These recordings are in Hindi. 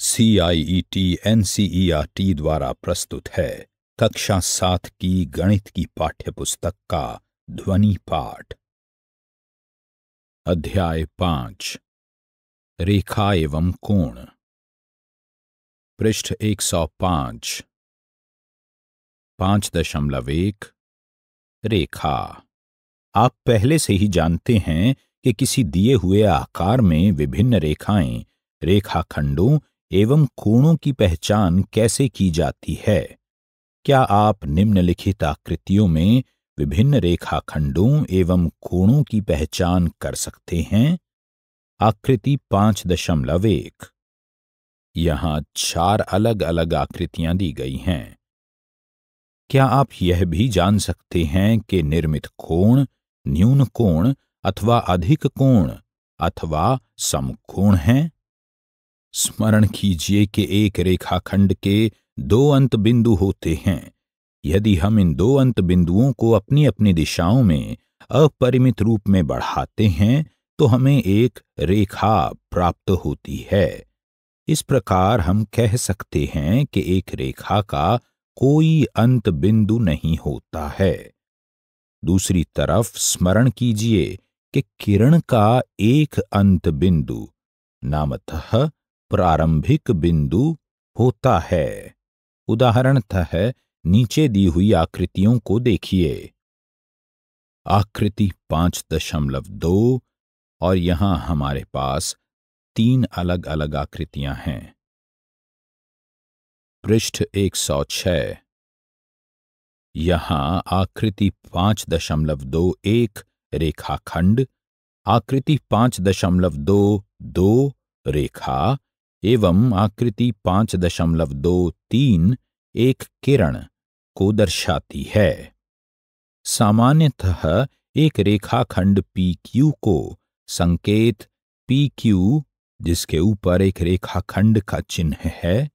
C I E T N C E R T द्वारा प्रस्तुत है कक्षा सात की गणित की पाठ्य पुस्तक का ध्वनि पाठ। अध्याय पाँच। रेखा एवं कोण। पृष्ठ एक सौ पाँच। पाँच दशमलव एक। रेखा। आप पहले से ही जानते हैं कि किसी दिए हुए आकार में विभिन्न रेखाएँ, रेखाखंडों एवं कोणों की पहचान कैसे की जाती है? क्या आप निम्नलिखित आकृतियों में विभिन्न रेखाखंडों एवं कोणों की पहचान कर सकते हैं? आकृति पाँच दशमलव एक। यहाँ चार अलग अलग आकृतियाँ दी गई हैं। क्या आप यह भी जान सकते हैं कि निर्मित कोण, न्यून कोण अथवा अधिक कोण अथवा समकोण हैं? स्मरण कीजिए कि एक रेखाखंड के दो अंत बिंदु होते हैं। यदि हम इन दो अंत बिंदुओं को अपनी अपनी दिशाओं में अपरिमित रूप में बढ़ाते हैं तो हमें एक रेखा प्राप्त होती है। इस प्रकार हम कह सकते हैं कि एक रेखा का कोई अंत बिंदु नहीं होता है। दूसरी तरफ़ स्मरण कीजिए कि किरण का एक अंत बिंदु नामतः प्रारंभिक बिंदु होता है। उदाहरणतः नीचे दी हुई आकृतियों को देखिए। आकृति पाँच दशमलव दो और यहाँ हमारे पास तीन अलग अलग आकृतियाँ हैं। पृष्ठ एक सौ छह यहाँ आकृति पाँच दशमलव दो एक रेखाखंड, आकृति पाँच दशमलव दो दो रेखा एवं आकृति पाँच दशमलव दो तीन एक किरण को दर्शाती है। सामान्यतः एक रेखाखंड पी क्यू को संकेत पी क्यू जिसके ऊपर एक रेखाखंड का चिन्ह है,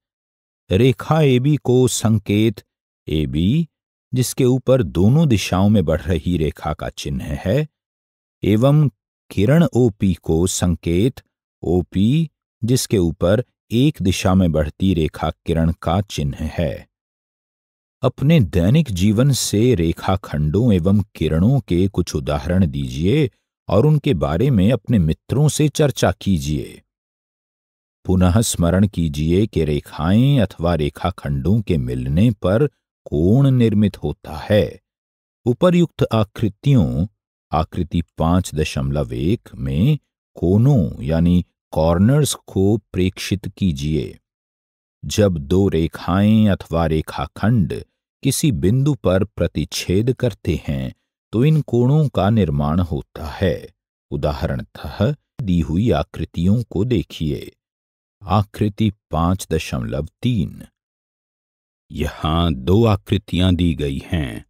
रेखा ए बी को संकेत ए बी जिसके ऊपर दोनों दिशाओं में बढ़ रही रेखा का चिन्ह है, एवं किरण ओपी को संकेत ओपी जिसके ऊपर एक दिशा में बढ़ती रेखा किरण का चिन्ह है। अपने दैनिक जीवन से रेखा खंडों एवं किरणों के कुछ उदाहरण दीजिए और उनके बारे में अपने मित्रों से चर्चा कीजिए। पुनः स्मरण कीजिए कि रेखाएँ अथवा रेखाखंडों के मिलने पर कोण निर्मित होता है। उपरयुक्त आकृतियों, आकृति पाँच दशमलव एक में कोनों, यानी कॉर्नर्स को प्रेक्षित कीजिए। जब दो रेखाएँ अथवा रेखाखंड किसी बिंदु पर प्रतिच्छेद करते हैं तो इन कोणों का निर्माण होता है। उदाहरणतः, दी हुई आकृतियों को देखिए। आकृति पाँच दशमलव तीन। यहाँ दो आकृतियाँ दी गई हैं।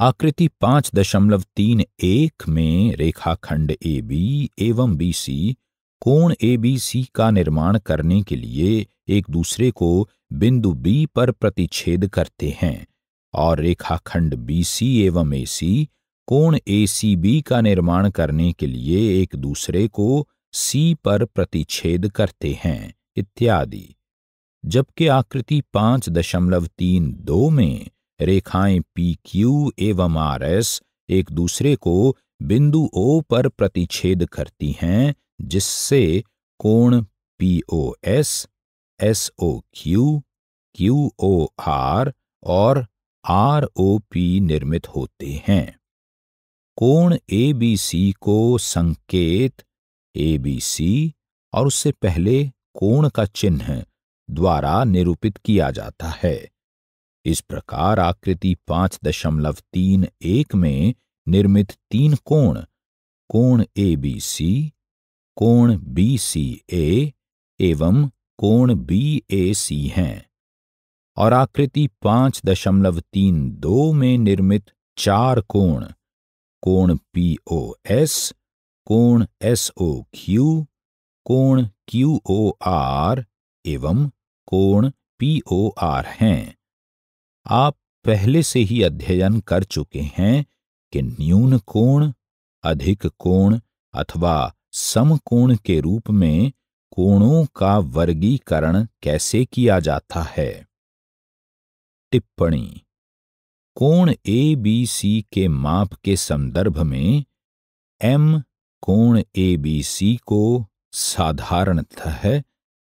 आकृति पाँच दशमलव तीन एक में रेखाखंड ए बी एवं बी सी कोण एबीसी का निर्माण करने के लिए एक दूसरे को बिंदु बी पर प्रतिच्छेद करते हैं और रेखाखंड बीसी एवं एसी कोण एसीबी का निर्माण करने के लिए एक दूसरे को सी पर प्रतिच्छेद करते हैं, इत्यादि। जबकि आकृति पाँच दशमलव तीन दो में रेखाएँ पी क्यू एवं आर एस एक दूसरे को बिंदु ओ पर प्रतिच्छेद करती हैं जिससे कोण P O S S O Q Q O R और आर ओ पी निर्मित होते हैं। कोण ए बी सी को संकेत ए बी सी और उससे पहले कोण का चिन्ह द्वारा निरूपित किया जाता है। इस प्रकार आकृति पाँच दशमलव तीन एक में निर्मित तीन कोण कोण ए बी सी कोण बी सी ए एवं कोण बी ए सी हैं। और आकृति पाँच दशमलव तीन दो में निर्मित चार कोण कोण पी ओ एस, कोण एस ओ क्यू, कोण क्यू ओ आर एवं कोण पी ओ आर हैं। आप पहले से ही अध्ययन कर चुके हैं कि न्यून कोण अधिक कोण अथवा समकोण के रूप में कोणों का वर्गीकरण कैसे किया जाता है? टिप्पणी, कोण ए बी सी के माप के संदर्भ में एम कोण ए बी सी को साधारणतः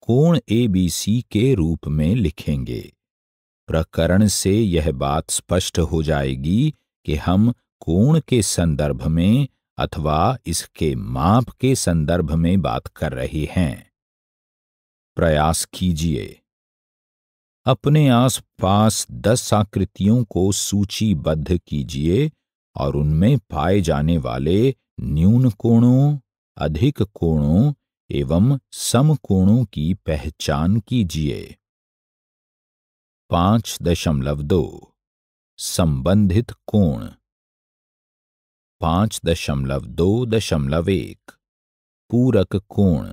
कोण ए बी सी के रूप में लिखेंगे। प्रकरण से यह बात स्पष्ट हो जाएगी कि हम कोण के संदर्भ में अथवा इसके माप के संदर्भ में बात कर रहे हैं। प्रयास कीजिए। अपने आसपास दस आकृतियों को सूचीबद्ध कीजिए और उनमें पाए जाने वाले न्यून कोणों, अधिक कोणों एवं समकोणों की पहचान कीजिए। पाँच दशमलव दो, संबंधित कोण। पाँच दशमलव दो दशमलव एक। पूरक कोण।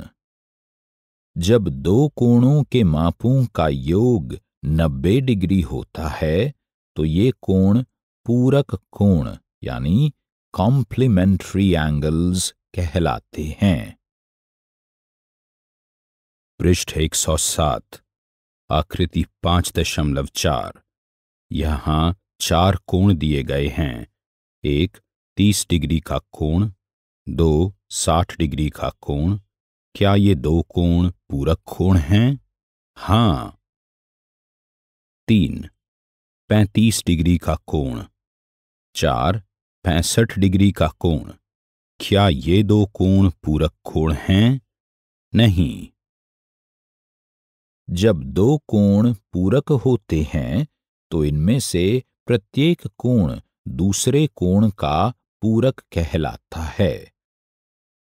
जब दो कोणों के मापों का योग 90 डिग्री होता है तो ये कोण पूरक कोण, यानी कॉम्प्लीमेंट्री एंगल्स कहलाते हैं। पृष्ठ 107 आकृति पाँच दशमलव चार। यहाँ चार कोण दिए गए हैं। एक तीस डिग्री का कोण, दो साठ डिग्री का कोण, क्या ये दो कोण पूरक कोण हैं? हाँ। तीन, पैंतीस डिग्री का कोण, चार, पैंसठ डिग्री का कोण, क्या ये दो कोण पूरक कोण हैं? नहीं। जब दो कोण पूरक होते हैं तो इनमें से प्रत्येक कोण दूसरे कोण का पूरक कहलाता है।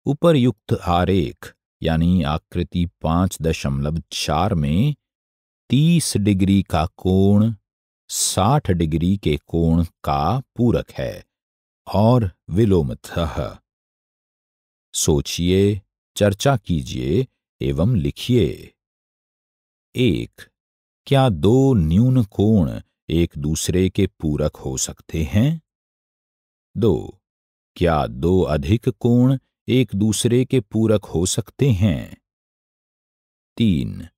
उपरयुक्त आरेख, यानी आकृति पाँच दशमलव चार में तीस डिग्री का कोण साठ डिग्री के कोण का पूरक है और विलोमतः। सोचिए, चर्चा कीजिए एवं लिखिए। एक, क्या दो न्यून कोण एक दूसरे के पूरक हो सकते हैं? दो क्या दो अधिक कोण एक दूसरे के पूरक हो सकते हैं? तीन।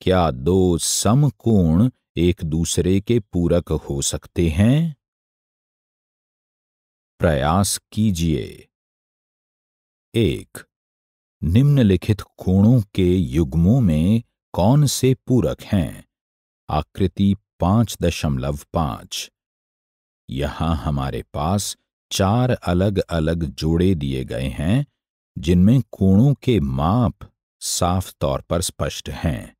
क्या दो सम कोण एक दूसरे के पूरक हो सकते हैं? प्रयास कीजिए। एक। निम्नलिखित कोणों के युग्मों में कौन से पूरक हैं? आकृति पाँच दशमलव पाँच। यहाँ हमारे पास चार अलग अलग जोड़े दिए गए हैं, जिनमें कोणों के माप साफ़ तौर पर स्पष्ट हैं।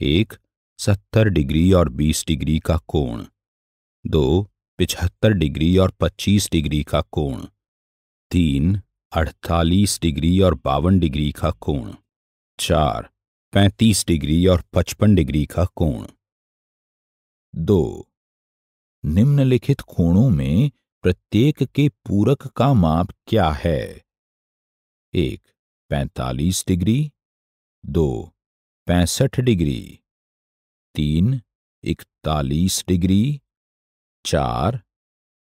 एक, सत्तर डिग्री और बीस डिग्री का कोण। दो, पिछहत्तर डिग्री और पच्चीस डिग्री का कोण। तीन, अड़तालीस डिग्री और बावन डिग्री का कोण। चार, पैंतीस डिग्री और पचपन डिग्री का कोण। दो, निम्नलिखित कोणों में प्रत्येक के पूरक का माप क्या है? एक, पैंतालीस डिग्री। दो, पैंसठ डिग्री। तीन, इकतालीस डिग्री। चार,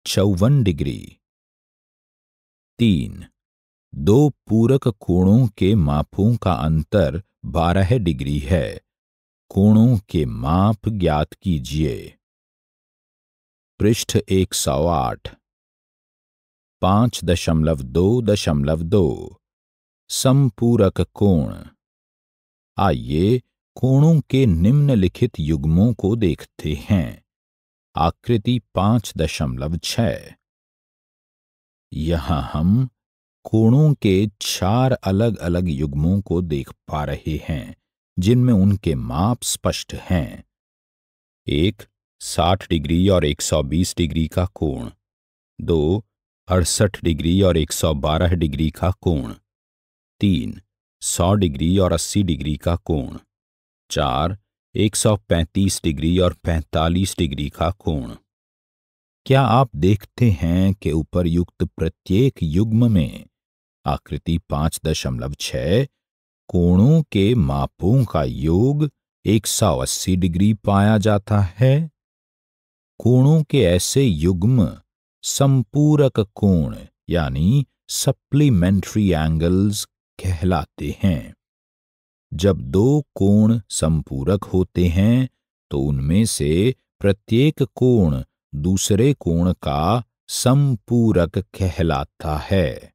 चौवन डिग्री। तीन, दो पूरक कोणों के मापों का अंतर बारह डिग्री है। कोणों के माप ज्ञात कीजिए। पृष्ठ एक सौ आठ। पाँच दशमलव दो दशमलव दो। समपूरक कोण। आइए कोणों के निम्नलिखित युग्मों को देखते हैं। आकृति पाँच दशमलव छ। यहाँ हम कोणों के चार अलग अलग युग्मों को देख पा रहे हैं, जिनमें उनके माप स्पष्ट हैं। एक साठ डिग्री और 120 डिग्री का कोण। दो, अड़सठ डिग्री और 112 डिग्री का कोण। तीन, सौ डिग्री और 80 डिग्री का कोण। चार 135 डिग्री और 45 डिग्री का कोण। क्या आप देखते हैं कि उपरयुक्त प्रत्येक युग्म में आकृति पाँच दशमलव छह कोणों के मापों का योग 180 डिग्री पाया जाता है? कोणों के ऐसे युग्म संपूरक कोण, यानी सप्लीमेंट्री एंगल्स कहलाते हैं। जब दो कोण संपूरक होते हैं तो उनमें से प्रत्येक कोण दूसरे कोण का संपूरक कहलाता है।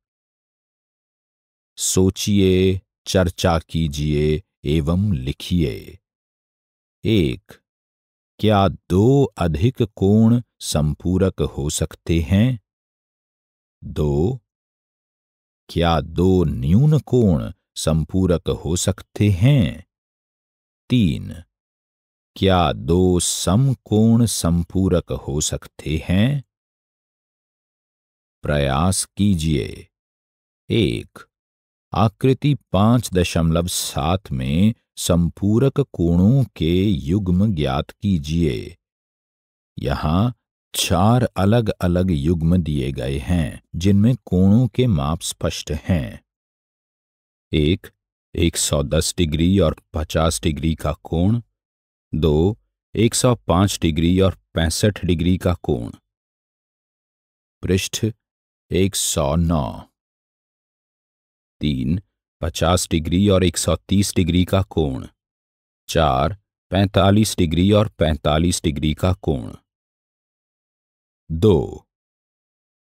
सोचिए, चर्चा कीजिए एवं लिखिए। एक क्या दो अधिक कोण संपूरक हो सकते हैं? दो। क्या दो न्यून कोण संपूरक हो सकते हैं? तीन। क्या दो समकोण संपूरक हो सकते हैं? प्रयास कीजिए। एक। आकृति पाँच दशमलव सात में संपूरक कोणों के युग्म ज्ञात कीजिए। यहाँ चार अलग अलग युग्म दिए गए हैं, जिनमें कोणों के माप स्पष्ट हैं। एक 110 डिग्री और 50 डिग्री का कोण। दो 105 डिग्री और 65 डिग्री का कोण। पृष्ठ 109 तीन 50 डिग्री और 130 डिग्री का कोण। चार 45 डिग्री और 45 डिग्री का कोण। दो,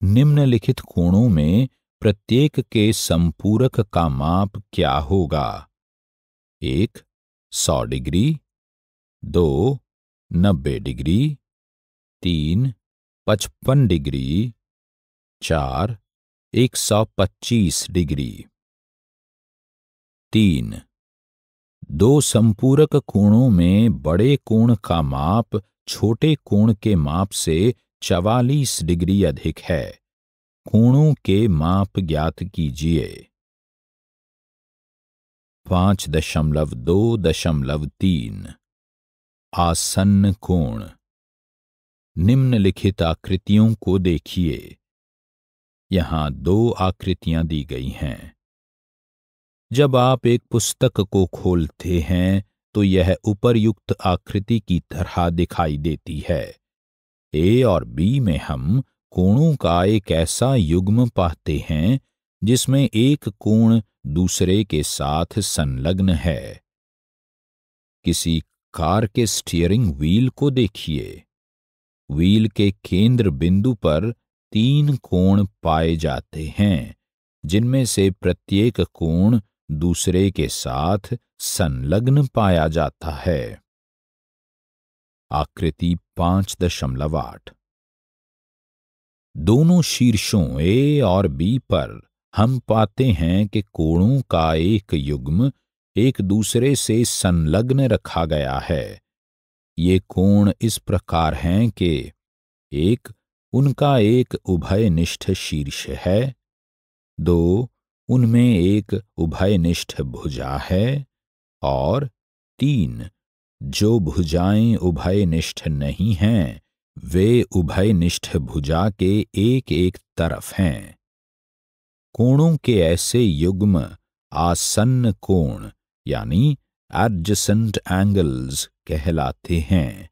निम्नलिखित कोणों में प्रत्येक के संपूरक का माप क्या होगा? एक, सौ डिग्री। दो, नब्बे डिग्री। तीन, पचपन डिग्री। चार, एक सौ पच्चीस डिग्री। तीन। दो संपूरक कोणों में बड़े कोण का माप छोटे कोण के माप से चवालीस डिग्री अधिक है। कोणों के माप ज्ञात कीजिए। पाँच दशमलव दो दशमलव तीन। आसन्न कोण। निम्नलिखित आकृतियों को देखिए। यहाँ दो आकृतियाँ दी गई हैं। जब आप एक पुस्तक को खोलते हैं तो यह उपरयुक्त आकृति की तरह दिखाई देती है। ए और बी में हम कोणों का एक ऐसा युग्म पाते हैं, जिसमें एक कोण दूसरे के साथ संलग्न है। किसी कार के स्टीयरिंग व्हील को देखिए। व्हील के केंद्र बिंदु पर तीन कोण पाए जाते हैं, जिनमें से प्रत्येक कोण दूसरे के साथ संलग्न पाया जाता है। आकृति पाँच दशमलव आठ। दोनों शीर्षों ए और बी पर हम पाते हैं कि कोणों का एक युग्म एक दूसरे से संलग्न रखा गया है। ये कोण इस प्रकार हैं कि एक उनका एक उभयनिष्ठ शीर्ष है, दो उनमें एक उभयनिष्ठ भुजा है और तीन, जो भुजाएँ उभयनिष्ठ नहीं हैं, वे उभयनिष्ठ भुजा के एक एक तरफ़ हैं। कोणों के ऐसे युग्म आसन्न कोण, यानी एडजसेंट एंगल्स कहलाते हैं।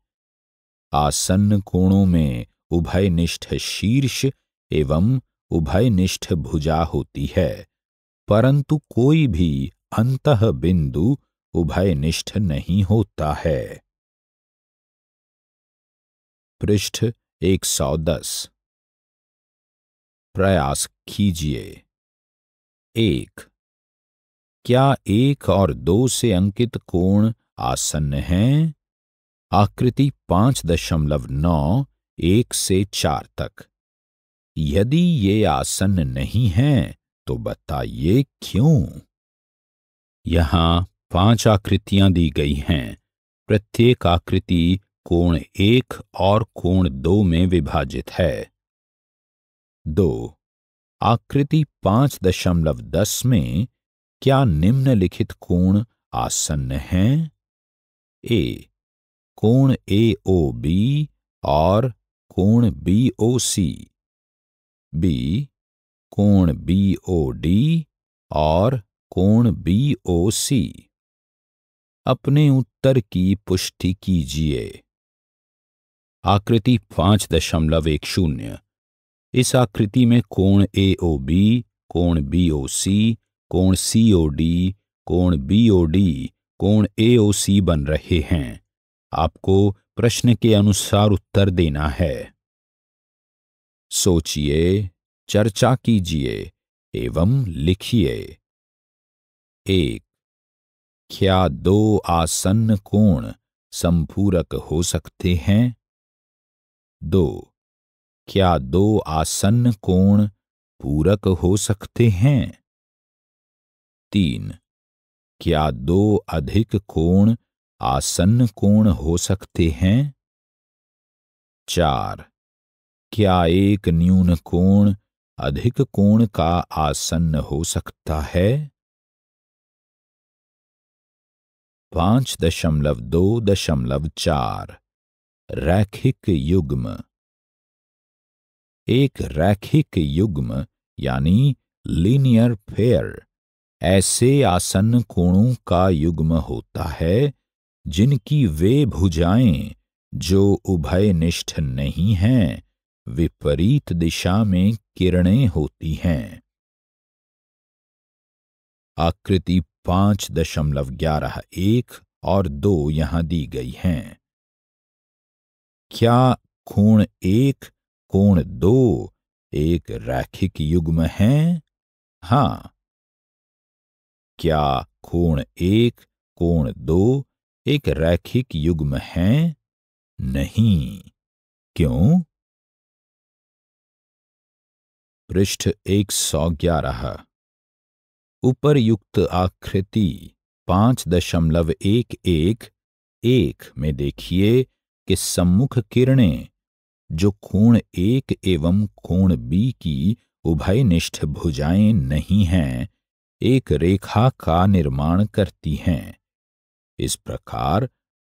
आसन्न कोणों में उभयनिष्ठ शीर्ष एवं उभयनिष्ठ भुजा होती है। परंतु कोई भी अंतः बिंदु उभयनिष्ठ नहीं होता है। पृष्ठ 110 प्रयास कीजिए। एक। क्या एक और दो से अंकित कोण आसन्न हैं? आकृति पाँच दशमलव नौ, एक से चार तक। यदि ये आसन्न नहीं हैं तो बताइए क्यों? यहाँ पाँच आकृतियाँ दी गई हैं। प्रत्येक आकृति कोण एक और कोण दो में विभाजित है। दो, आकृति पाँच दशमलव दस में क्या निम्नलिखित कोण आसन्न हैं? ए, कोण ए ओ बी और कोण बी ओ सी। बी कोण डी और कोण सी अपने उत्तर की पुष्टि कीजिए। आकृति पाँच दशमलव एक शून्य। इस आकृति में कोण बी कोण सी कोण सी डी कोण बीओडी कोण एओसी बन रहे हैं। आपको प्रश्न के अनुसार उत्तर देना है। सोचिए। चर्चा कीजिए एवं लिखिए। एक, क्या दो आसन्न कोण संपूरक हो सकते हैं? दो, क्या दो आसन्न कोण पूरक हो सकते हैं? तीन, क्या दो अधिक कोण आसन्न कोण हो सकते हैं? चार, क्या एक न्यून कोण अधिक कोण का आसन्न हो सकता है? पाँच दशमलव दो दशमलव चार, रैखिक युग्म। एक रैखिक युग्म यानी लीनियर फेयर ऐसे आसन्न कोणों का युग्म होता है, जिनकी वे भुजाएँ जो उभयनिष्ठ नहीं हैं, विपरीत दिशा में किरणें होती हैं। आकृति पाँच दशमलव ग्यारह एक और दो यहाँ दी गई हैं। क्या कोण एक कोण दो एक रैखिक युग्म है? हाँ। क्या कोण एक कोण दो एक रैखिक युग्म है? नहीं। क्यों? पृष्ठ एक सौ ग्यारह। उपरयुक्त आकृति पाँच दशमलव एक एक एक में देखिए कि सम्मुख किरणें, जो कोण एक एवं कोण बी की उभयनिष्ठ भुजाएँ नहीं हैं, एक रेखा का निर्माण करती हैं। इस प्रकार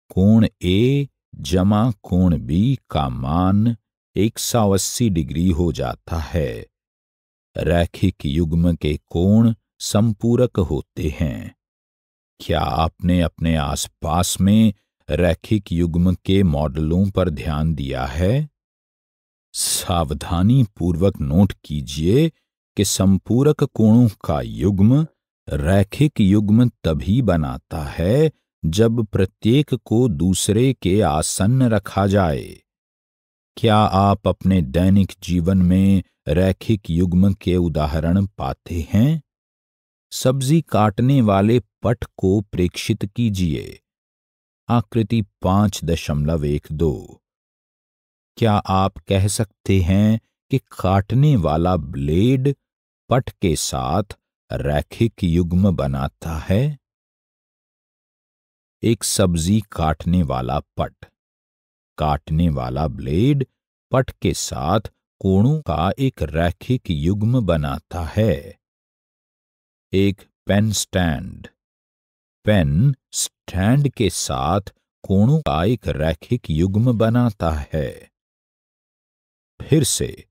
कोण ए जमा कोण बी का मान 180 डिग्री हो जाता है। रैखिक युग्म के कोण संपूरक होते हैं। क्या आपने अपने आसपास में रैखिक युग्म के मॉडलों पर ध्यान दिया है? सावधानी पूर्वक नोट कीजिए कि संपूरक कोणों का युग्म रैखिक युग्म तभी बनाता है जब प्रत्येक को दूसरे के आसन्न रखा जाए। क्या आप अपने दैनिक जीवन में रैखिक युग्म के उदाहरण पाते हैं। सब्ज़ी काटने वाले पट को प्रेक्षित कीजिए। आकृति पाँच दशमलव एक दो। क्या आप कह सकते हैं कि काटने वाला ब्लेड पट के साथ रैखिक युग्म बनाता है? एक सब्ज़ी काटने वाला पट। काटने वाला ब्लेड पट के साथ कोणों का एक रैखिक युग्म बनाता है। एक पेन स्टैंड। पेन स्टैंड के साथ कोणों का एक रैखिक युग्म बनाता है। फिर से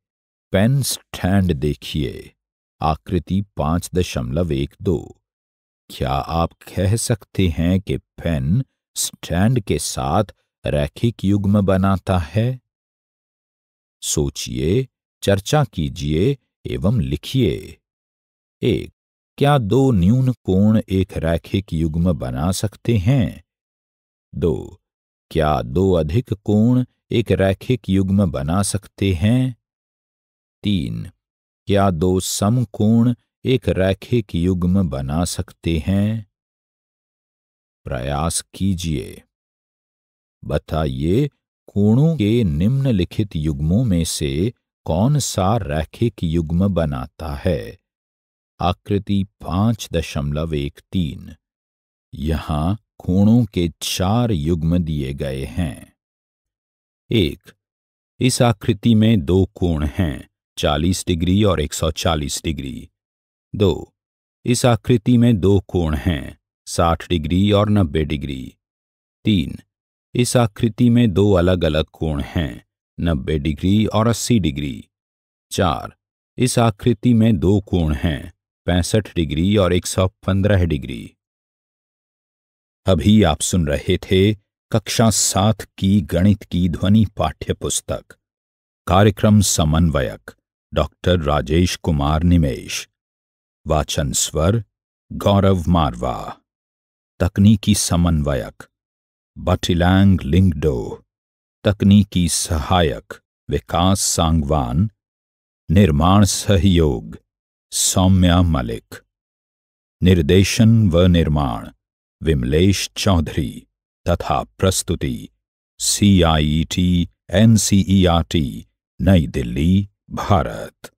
पेन स्टैंड देखिए। आकृति पाँच दशमलव एक दो। क्या आप कह सकते हैं कि पेन स्टैंड के साथ रैखिक युग्म बनाता है? सोचिए, चर्चा कीजिए एवं लिखिए। एक, क्या दो न्यून कोण एक रैखिक युग्म बना सकते हैं? दो, क्या दो अधिक कोण एक रैखिक युग्म बना सकते हैं? तीन, क्या दो सम कोण एक रैखिक युग्म बना सकते हैं? प्रयास कीजिए। बताइए कोणों के निम्नलिखित युग्मों में से कौन सा रैखिक युग्म बनाता है? आकृति पाँच दशमलव एक तीन। यहाँ कोणों के चार युग्म दिए गए हैं। एक, इस आकृति में दो कोण हैं 40 डिग्री और 140 डिग्री। दो, इस आकृति में दो कोण हैं 60 डिग्री और 90 डिग्री। तीन इस आकृति में दो अलग अलग कोण हैं 90 डिग्री और 80 डिग्री। चार, इस आकृति में दो कोण हैं, पैंसठ डिग्री और 115 डिग्री। अभी आप सुन रहे थे कक्षा सात की गणित की ध्वनि पाठ्य पुस्तक कार्यक्रम समन्वयक, डॉक्टर राजेश कुमार निमेश। वाचन स्वर, गौरव मारवा। तकनीकी समन्वयक बटिलैंग लिंगडो तकनीकी सहायक विकास सांगवान निर्माण सहयोग सौम्या मलिक निर्देशन व निर्माण विमलेश चौधरी तथा प्रस्तुति C I T N C E R T Nai Delhi Bharat